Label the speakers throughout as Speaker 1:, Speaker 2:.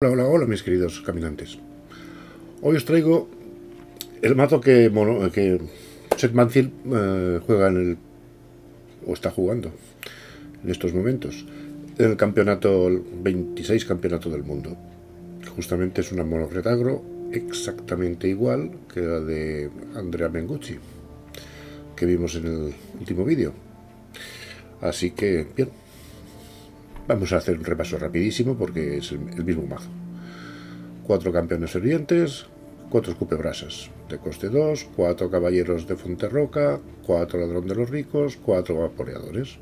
Speaker 1: Hola, hola, hola mis queridos caminantes. Hoy os traigo el mazo que, que Seth Manfield eh, juega en el... o está jugando en estos momentos. En el campeonato, el 26 campeonato del mundo. Justamente es una monogretagro exactamente igual que la de Andrea Mengucci, que vimos en el último vídeo. Así que, bien, Vamos a hacer un repaso rapidísimo porque es el, mismo mazo. Cuatro campeones fervientes, cuatro escupebrasas de coste 2, cuatro caballeros de Fonterroca, cuatro ladrón de los ricos, cuatro vaporeadores.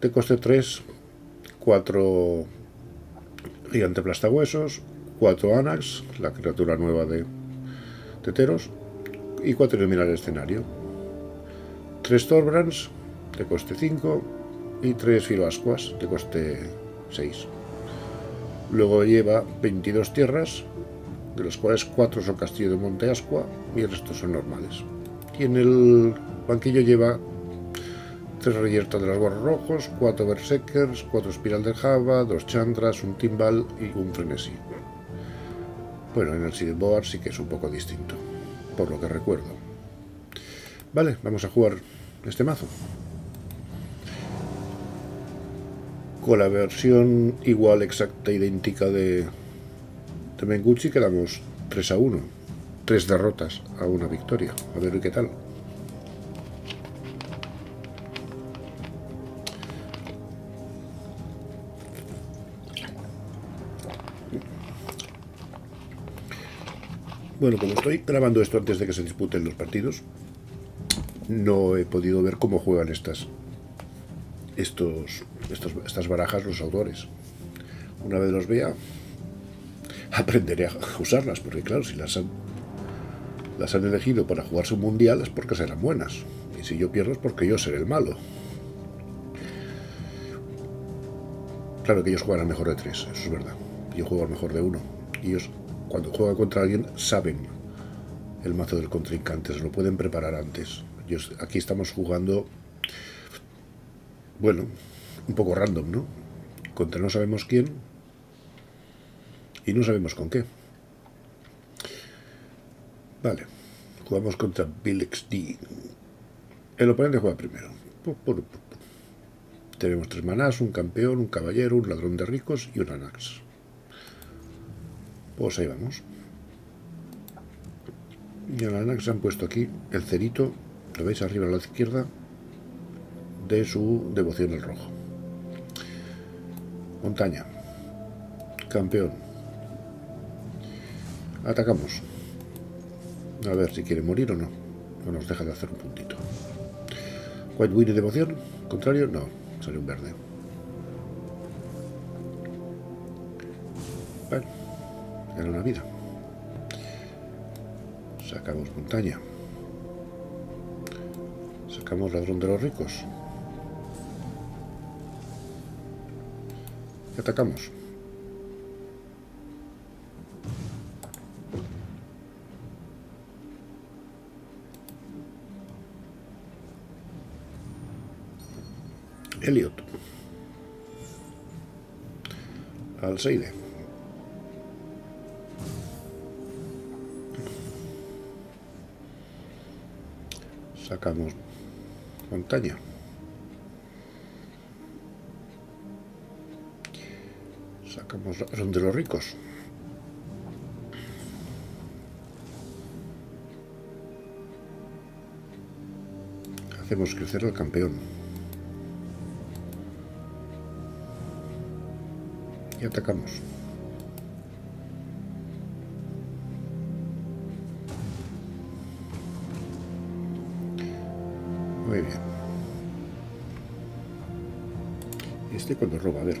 Speaker 1: De coste 3, cuatro gigante plastahuesos, cuatro Anax, la criatura nueva de Teteros, y cuatro iluminar el escenario. Tres Torbrands de coste 5, y tres filoascuas de coste 6. Luego lleva 22 tierras, de las cuales 4 son castillo de Monte Ascua y el resto son normales. Y en el banquillo lleva 3 reyertas de los gorros rojos, 4 berserkers, 4 espiral de java, 2 chandras, un timbal y un frenesí. Bueno, en el sideboard sí que es un poco distinto, por lo que recuerdo. Vale, vamos a jugar este mazo. Con la versión igual, exacta, idéntica de, de Mengucci quedamos 3 a 1. Tres derrotas a una victoria. A ver qué tal. Bueno, como estoy grabando esto antes de que se disputen los partidos, no he podido ver cómo juegan estas estos, estas barajas los autores. Una vez los vea, aprenderé a usarlas, porque claro, si las han, las han elegido para jugarse un mundial es porque serán buenas. Y si yo pierdo es porque yo seré el malo. Claro que ellos juegan al mejor de tres, eso es verdad. Yo juego al mejor de uno. Y ellos, cuando juegan contra alguien, saben el mazo del contrincante, se lo pueden preparar antes. aquí estamos jugando bueno, un poco random, ¿no? Contra no sabemos quién y no sabemos con qué. Vale, jugamos contra Bill XD. El oponente juega primero. Tenemos tres manás, un campeón, un caballero, un ladrón de ricos y un anax. Pues ahí vamos. Y en anax han puesto aquí el cerito, lo veis arriba a la izquierda, de su devoción al rojo. Montaña. Campeón. Atacamos. A ver si quiere morir o no. O nos deja de hacer un puntito. White Win y devoción. Contrario, no. Sale un verde. Bueno, era una vida. Sacamos montaña. Sacamos ladrón de los ricos. Atacamos. Elliot. Alseide. Sacamos montaña. Son de los ricos. Hacemos crecer al campeón. Y atacamos. Muy bien. Este cuando roba, a ver.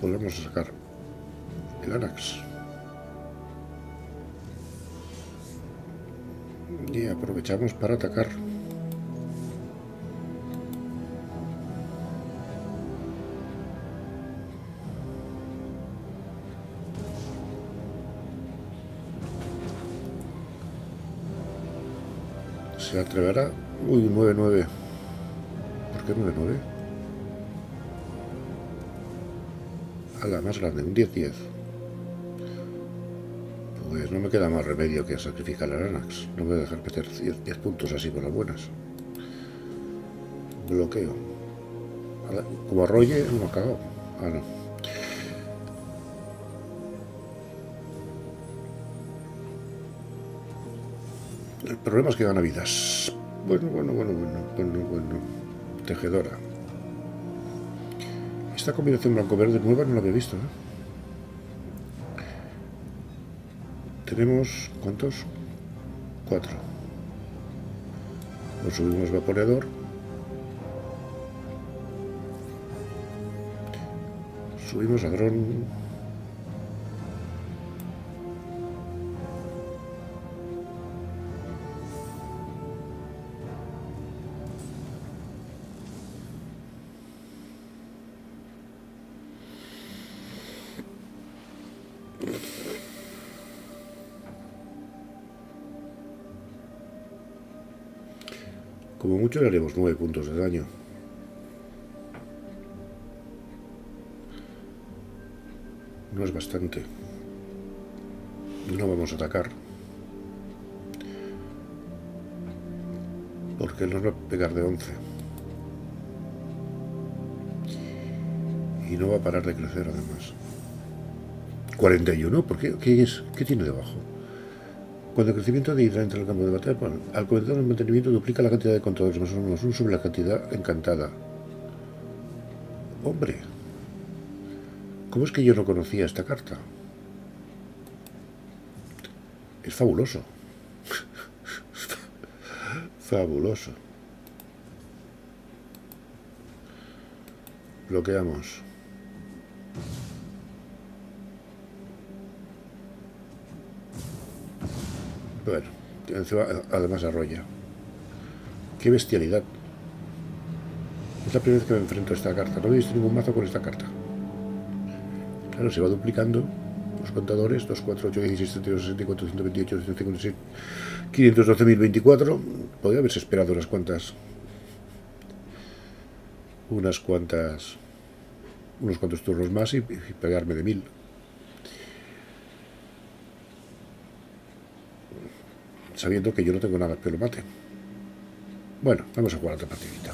Speaker 1: Podemos sacar el Anax. Y aprovechamos para atacar. se atreverá. Uy, 9-9. ¿Por qué 9-9? A la más grande, un 10-10. Pues no me queda más remedio que sacrificar a Anax. No me voy a dejar meter 10, puntos así por las buenas. Bloqueo. Como arrolle, no me ha cagado. Ah, no. El problema es que gana vidas. Bueno, bueno, bueno, bueno, bueno, bueno. Tejedora. Esta combinación blanco-verde nueva no la había visto, ¿eh? Tenemos, ¿cuántos? Cuatro. Nos subimos vaporeador. Subimos a dron. Como mucho le haremos 9 puntos de daño. No es bastante. No vamos a atacar. Porque él nos va a pegar de 11. Y no va a parar de crecer además. 41, ¿por qué? ¿Qué, es? ¿Qué tiene debajo? Cuando el crecimiento de Hydra entra en el campo de batalla, al comenzar el mantenimiento duplica la cantidad de controles más uno más uno sobre la cantidad encantada. Hombre, ¿cómo es que yo no conocía esta carta? Es fabuloso. fabuloso. Bloqueamos. Bueno, además arrolla. Qué bestialidad. Es la primera vez que me enfrento a esta carta. No he visto ningún mazo con esta carta. Claro, se va duplicando los contadores. 2, 4, 8, 16, 32, 64, 128, 256, 512.024. Podría haberse esperado unas cuantas... Unas cuantas... Unos cuantos turnos más y, y pegarme de mil. Sabiendo que yo no tengo nada que lo mate. Bueno, vamos a jugar otra partidita.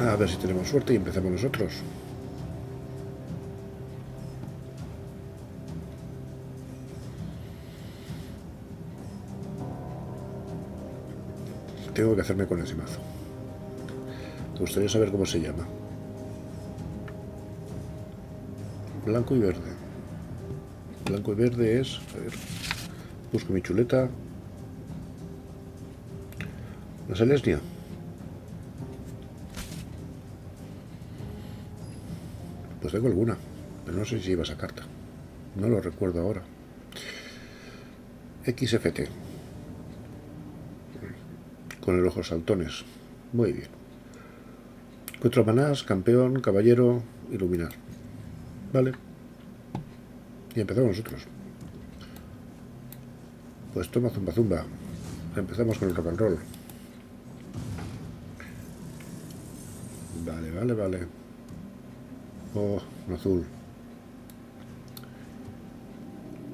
Speaker 1: A ver si tenemos suerte y empezamos nosotros. Tengo que hacerme con ese mazo. Me gustaría saber cómo se llama. Blanco y verde. Blanco y verde es... A ver, busco mi chuleta. ¿La Celestia? Pues tengo alguna, pero no sé si lleva esa carta. No lo recuerdo ahora. XFT. Con el ojo saltones. Muy bien. Cuatro manás, campeón, caballero, iluminar. Vale. Y empezamos nosotros. Pues toma zumba zumba. Empezamos con el rock and roll. Vale, vale, vale. Oh, azul.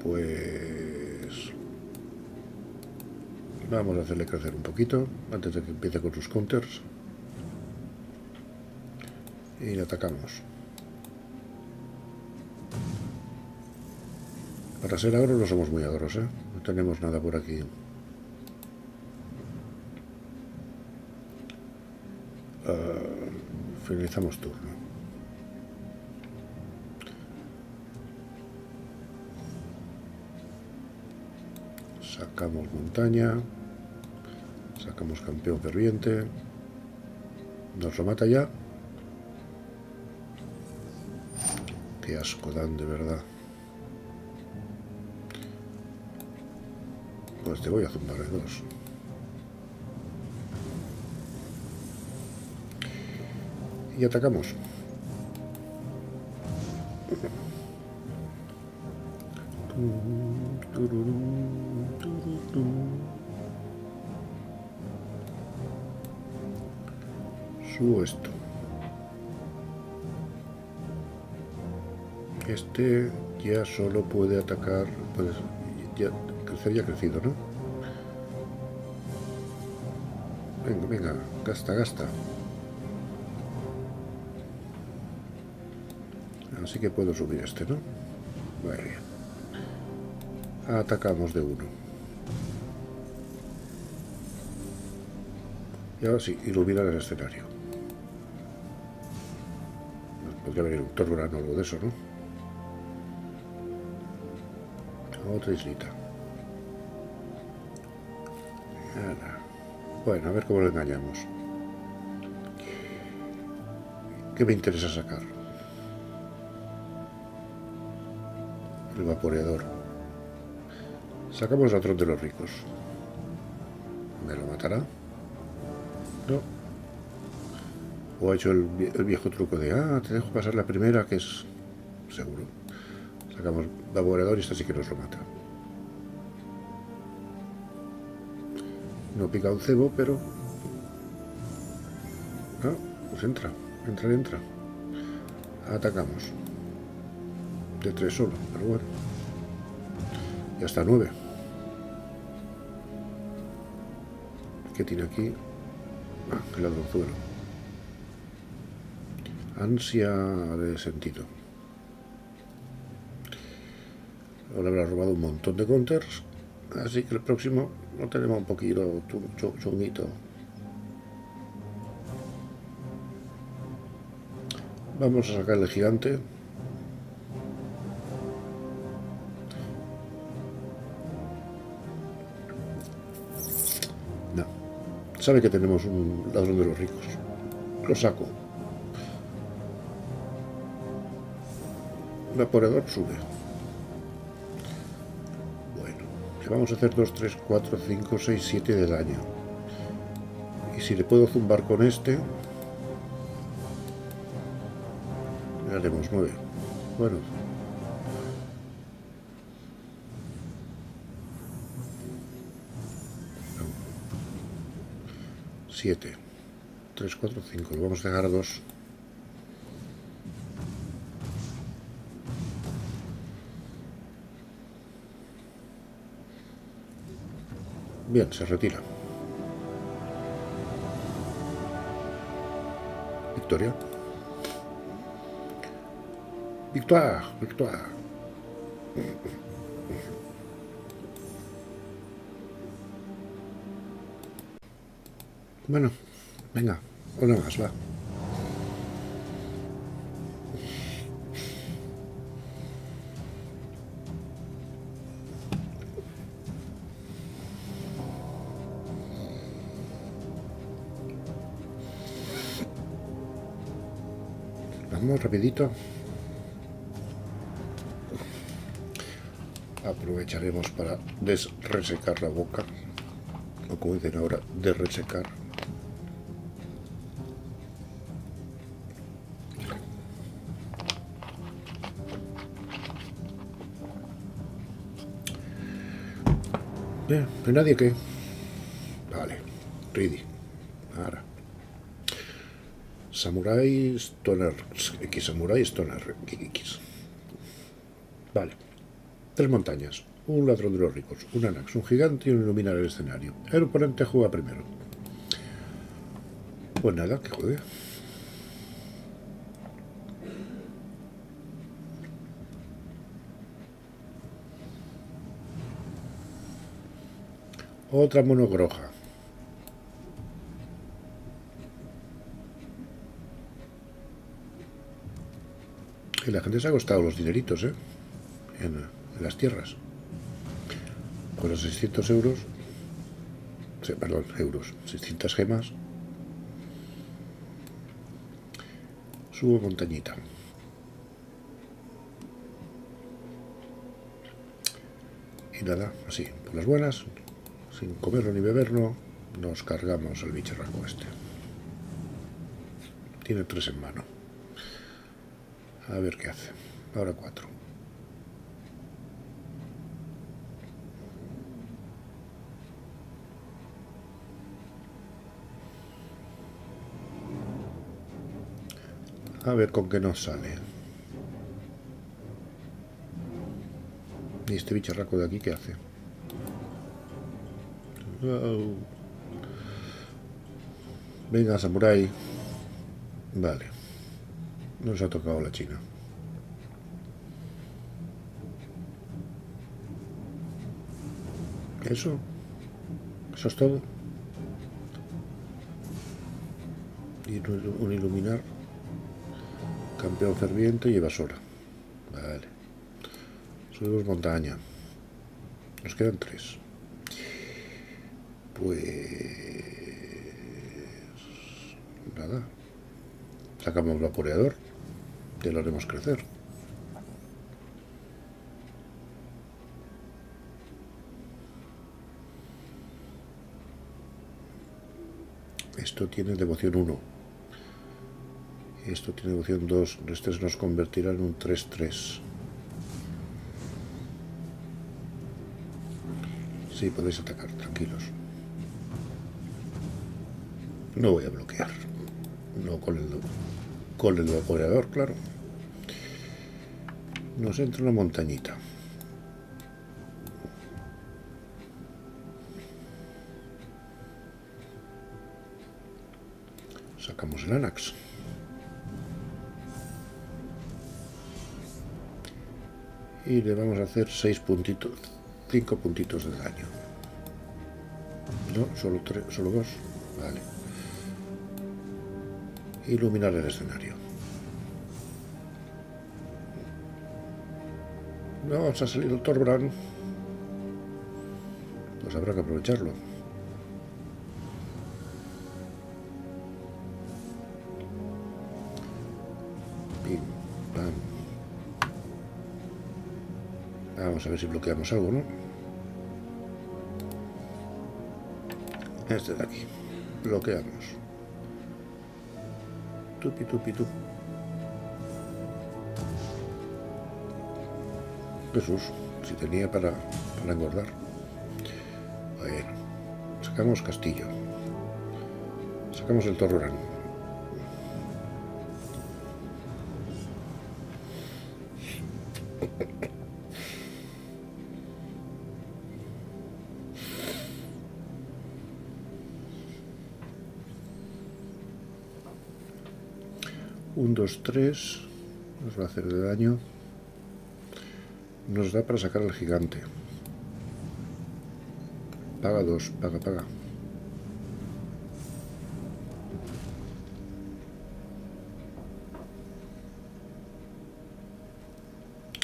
Speaker 1: Pues... Vamos a hacerle crecer un poquito antes de que empiece con sus counters. Y le atacamos. Para ser agro no somos muy agros, ¿eh? No tenemos nada por aquí. Uh, finalizamos turno. Sacamos montaña. Sacamos campeón ferviente. Nos lo mata ya. Qué asco dan, de verdad. Pues te voy a zumbar dos. Y atacamos. Subo esto. Este ya solo puede atacar, pues ya crecer ha crecido, ¿no? Venga, venga, gasta, gasta. Así que puedo subir este, ¿no? Atacamos de uno. Y ahora sí, iluminar el escenario. Podría venir un Torbrán o algo de eso, ¿no? Otra islita. Bueno, a ver cómo lo engañamos. ¿Qué me interesa sacar? El vaporeador. Sacamos a otro de los ricos. ¿Me lo matará? No. O ha hecho el, viejo truco de, ah, te dejo pasar la primera, que es seguro. Sacamos vaporeador y esta sí que nos lo mata. No pica un cebo, pero... Ah, pues entra, entra, entra. Atacamos. De tres solo, pero bueno. Y hasta nueve. ¿Qué tiene aquí? Ah, el ladronzuelo. Ansia de sentido. Ahora habrá robado un montón de counters. Así que el próximo lo tenemos un poquito chunguito. Vamos a sacar el gigante. No. Sabe que tenemos un ladrón de los ricos. Lo saco. El vaporador sube. Vamos a hacer 2, 3, 4, 5, 6, 7 de daño. Y si le puedo zumbar con este, le haremos 9. Bueno. Siete. 3, 4, 5. Lo vamos a dejar a 2. Bien, se retira. Victoria. Victoire, victoire. Bueno, venga, una más, va. Rapidito. Aprovecharemos para desresecar la boca, o como dicen ahora, desresecar. Bien, ¿no hay nadie que... Vale, ready. Samurai Stoner X, Samurai Stoner X. Vale. Tres montañas. Un ladrón de los ricos, un Anax, un gigante y un iluminar el escenario. El oponente juega primero. Pues nada, que juegue. Otra monogroja. Y la gente se ha costado los dineritos, ¿eh? En, las tierras. Con los 600 euros perdón, euros. 600 gemas. Subo montañita. Y nada, así, por las buenas, sin comerlo ni beberlo, nos cargamos el bicharraco este. Tiene tres en mano. A ver qué hace. Ahora cuatro. A ver con qué nos sale. ¿Y este bicharraco de aquí qué hace? Venga, samurai. Vale. Nos ha tocado la china. ¿Eso? ¿Eso es todo? Y un iluminar. Campeón ferviente y evasora. Vale. Subimos montaña. Nos quedan tres. Pues... Nada. Sacamos vaporeador. Ya lo haremos crecer. Esto tiene devoción 1. Esto tiene devoción 2. Este nos convertirá en un 3-3. Sí, podéis atacar, tranquilos. No voy a bloquear. No con el, con el vaporeador, claro. Nos entra una montañita. Sacamos el Anax. Y le vamos a hacer seis puntitos, cinco puntitos de daño. No, solo tres, solo dos. Vale. Iluminar el escenario. No, vamos a salir el Torbran. Pues habrá que aprovecharlo. Vamos a ver si bloqueamos algo, ¿no? Este de aquí. Bloqueamos. Tupi, tupi, tupi. Jesús, si tenía para, para engordar. Bueno, sacamos Castillo. Sacamos el Torrurán. 1, 2, 3. Nos va a hacer de daño. Nos da para sacar al gigante. Paga 2, paga, paga.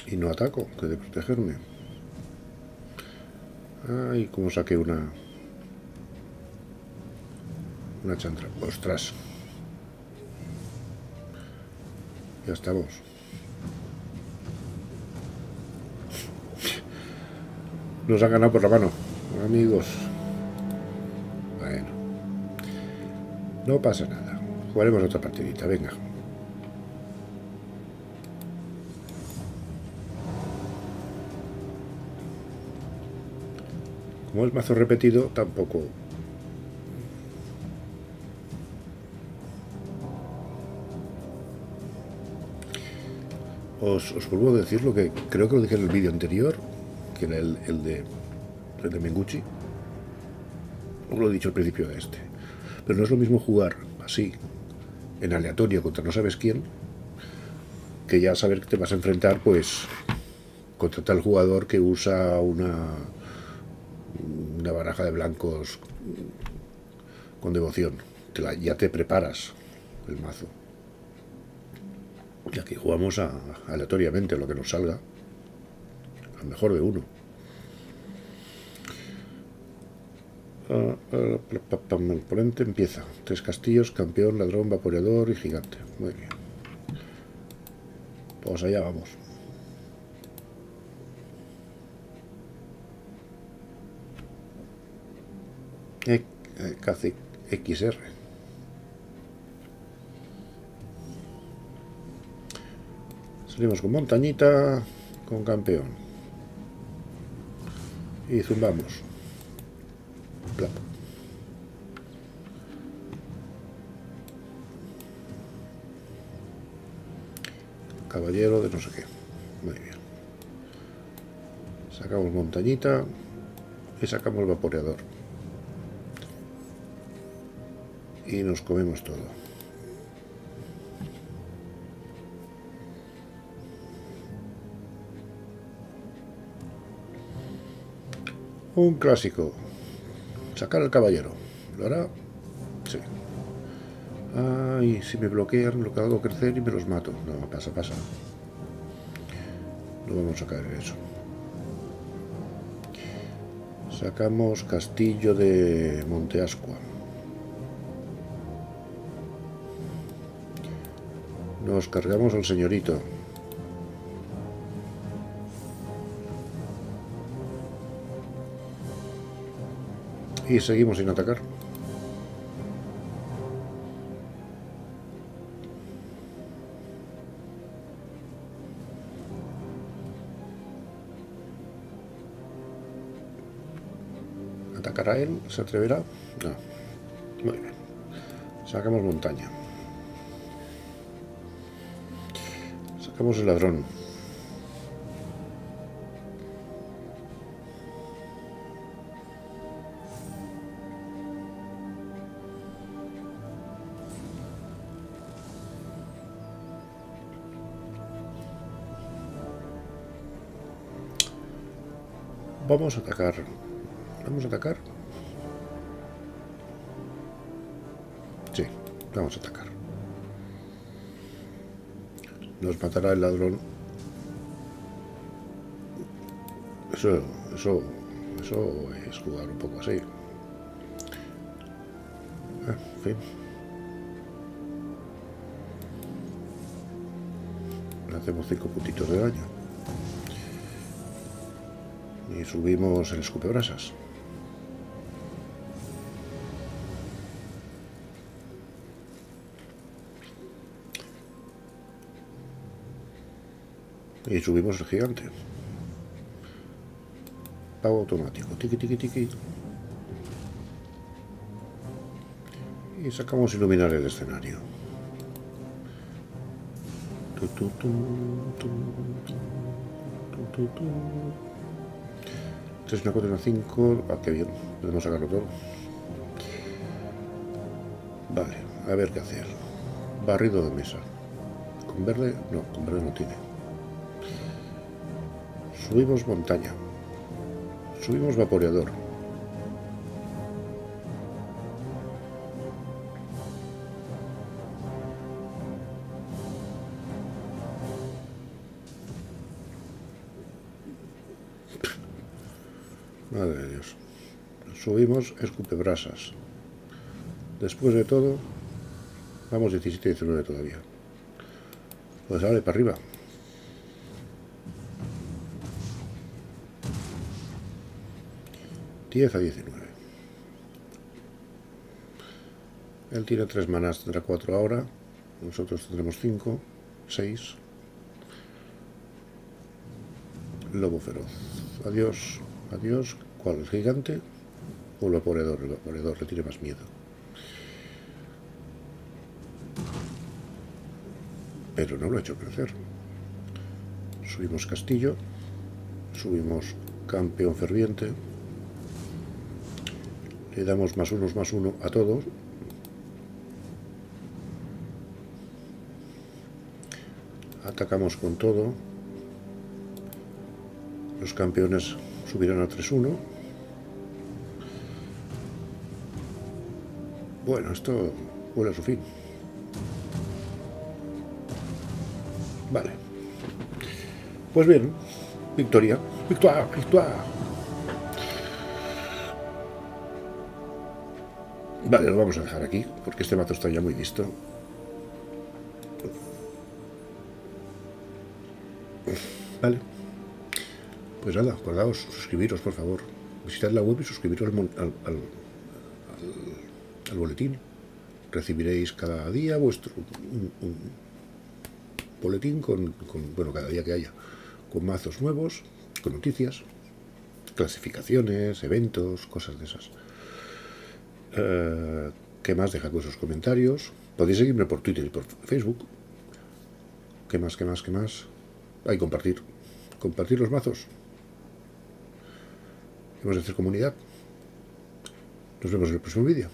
Speaker 1: Y no ataco, que de protegerme. Ay, como saqué una... Una chantra. ¡Ostras! Ya estamos. Nos han ganado por la mano, amigos. Bueno. No pasa nada. Jugaremos otra partidita, venga. Como es mazo repetido, tampoco Os, os, vuelvo a decir lo que creo que lo dije en el vídeo anterior, que era el, el, de, el de Menguchi. Lo he dicho al principio de este. Pero no es lo mismo jugar así, en aleatorio, contra no sabes quién, que ya saber que te vas a enfrentar, pues, contra tal jugador que usa una, una baraja de blancos con devoción. Ya te preparas el mazo. Y aquí jugamos a, aleatoriamente lo que nos salga. Al mejor de uno. Ah, ah, el ponente empieza. Tres castillos, campeón, ladrón, vaporeador y gigante. Muy bien. Pues allá vamos. E, eh, casi XR. Salimos con montañita, con campeón. Y zumbamos. Caballero de no sé qué. Muy bien. Sacamos montañita y sacamos vaporeador. Y nos comemos todo. Un clásico. Sacar al caballero. ¿Lo hará? Sí. Ay, si me bloquean, lo que hago crecer y me los mato. No, pasa, pasa. No vamos a caer en eso. Sacamos Castillo de Monteascua. Nos cargamos al señorito. Y seguimos sin atacar. ¿Atacará él? ¿Se atreverá? No. Muy bien. Sacamos montaña. Sacamos el ladrón. Vamos a atacar. ¿Vamos a atacar? Sí, vamos a atacar. Nos matará el ladrón. Eso, eso, eso es jugar un poco así. Ah, en fin. hacemos cinco puntitos de daño y subimos el escupebrasas. Y subimos el gigante. Pago automático. Tiki, tiki, tiki. Y sacamos iluminar el escenario. 3, 1, 4, 1, 5. Ah, qué bien. Podemos sacarlo todo. Vale, a ver qué hacer. Barrido de mesa. ¿Con verde? No, con verde no tiene. Subimos montaña. Subimos vaporeador. Subimos escupebrasas. Después de todo, vamos 17 y 19 todavía. Pues sale para arriba. Diez a 19. Él tiene tres manas, tendrá cuatro ahora. Nosotros tendremos cinco, seis. Lobo feroz. Adiós. Adiós. ¿Cuál? ¿El gigante? ¿O el vaporeador le tiene más miedo. Pero no lo ha hecho crecer. Subimos castillo. Subimos campeón ferviente. Le damos más unos más uno a todos. Atacamos con todo. Los campeones subirán a 3-1. Bueno, esto huele a su fin. Vale. Pues bien, victoria. Victoria, victoria. Vale, lo vamos a dejar aquí, porque este mazo está ya muy visto. Vale. Pues nada, acordaos, suscribiros, por favor. Visitad la web y suscribiros al, al, boletín. Recibiréis cada día vuestro un, boletín con, bueno, cada día que haya, con mazos nuevos, con noticias, clasificaciones, eventos, cosas de esas. Eh, ¿Qué más? Dejad vuestros comentarios. Podéis seguirme por Twitter y por Facebook. ¿Qué más? ¿Qué más? ¿Qué más? Hay compartir. Compartir los mazos. Hemos de hacer comunidad. Nos vemos en el próximo vídeo.